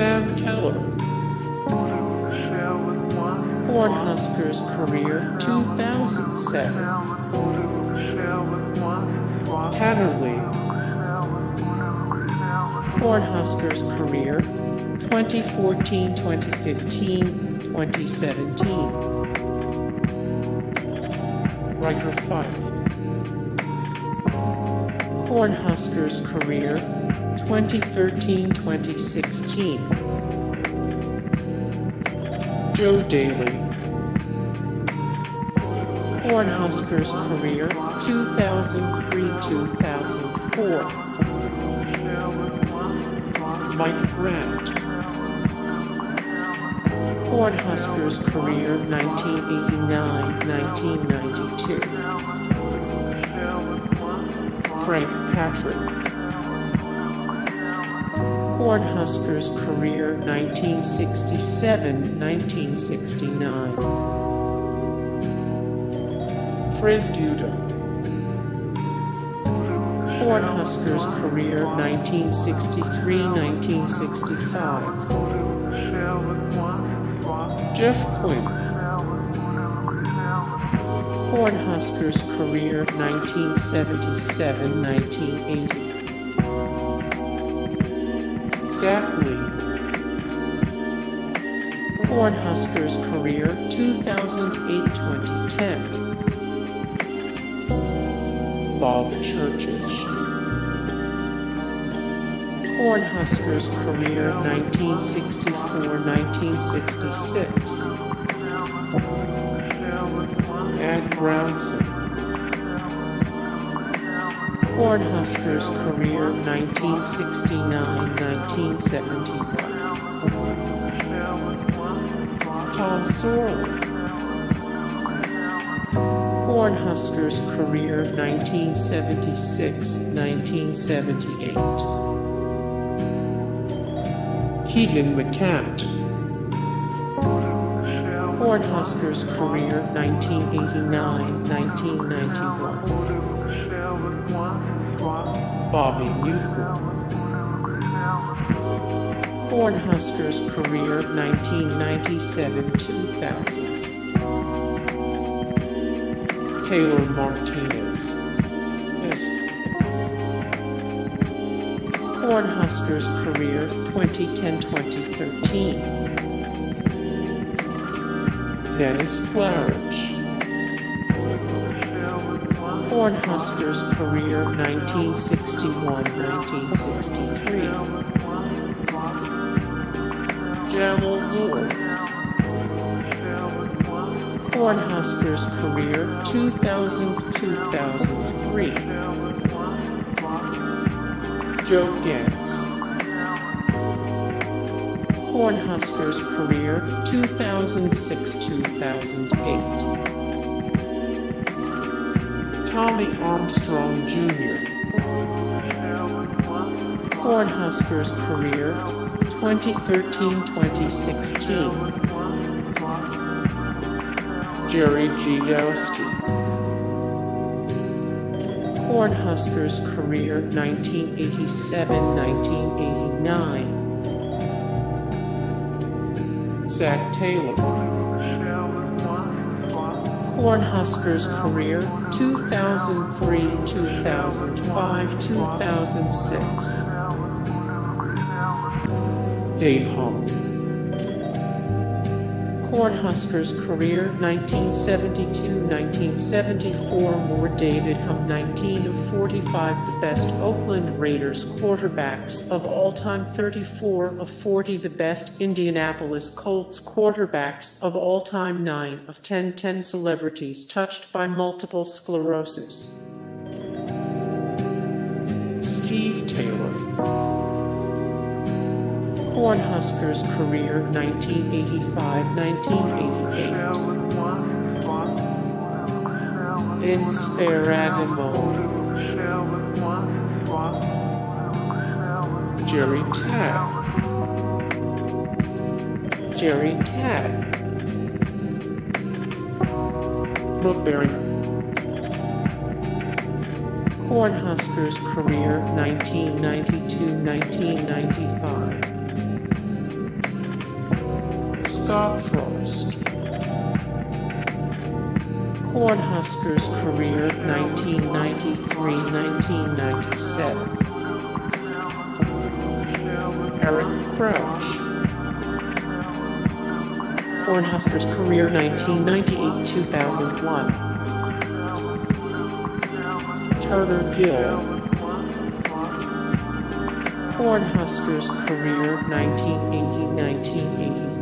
Sam Keller. Cornhuskers career 2007. Tanner Lee. Cornhuskers career 2014, 2015, 2017. Ryker Fyfe. Cornhuskers career 2013 2016. Joe Dailey. Cornhuskers career 2003 2004. Mike Grant. Cornhuskers career 1989 1992. Frank Patrick. Cornhuskers career 1967-1969. Fred Duda. Cornhuskers career 1963-1965. Jeff Quinn. Cornhuskers career 1977-1980. Lee. Cornhuskers career 2008-2010. Bob Churchich. Cornhuskers career 1964-1966. Ed Brownson. Cornhuskers career 1969-1971. Tom Sorley. Cornhuskers career 1976-1978. Keithen McCant. Cornhuskers career 1989-1991. Bobby Newcombe. Cornhuskers career 1997-2000. Taylor Martinez. Yes. Cornhuskers career 2010-2013. Dennis Claridge. Cornhuskers career 1961-1963. Jammal Lord. Cornhuskers career 2000-2003. Joe Ganz. Cornhuskers career 2006-2008. Tommy Armstrong Jr. Cornhuskers career 2013-2016. Gerry Gdowski. Cornhuskers career 1987-1989. Zac Taylor. Cornhuskers career 2003, 2005, 2006. Dave Hall. Cornhuskers career 1972-1974 more David Humm 19 of 45 the best Oakland Raiders quarterbacks of all time 34 of 40 the best Indianapolis Colts quarterbacks of all time 9 of 10 10 celebrities touched by multiple sclerosis. Steve Taylor Cornhuskers career 1985-1988. Vince Ferragamo. Jerry Tagge. Jerry Tagge. Blueberry. Cornhuskers career 1992-1995. Scott Frost. Cornhuskers career 1993-1997. Eric Crouch. Cornhuskers career 1998-2001. Turner Gill. Cornhuskers career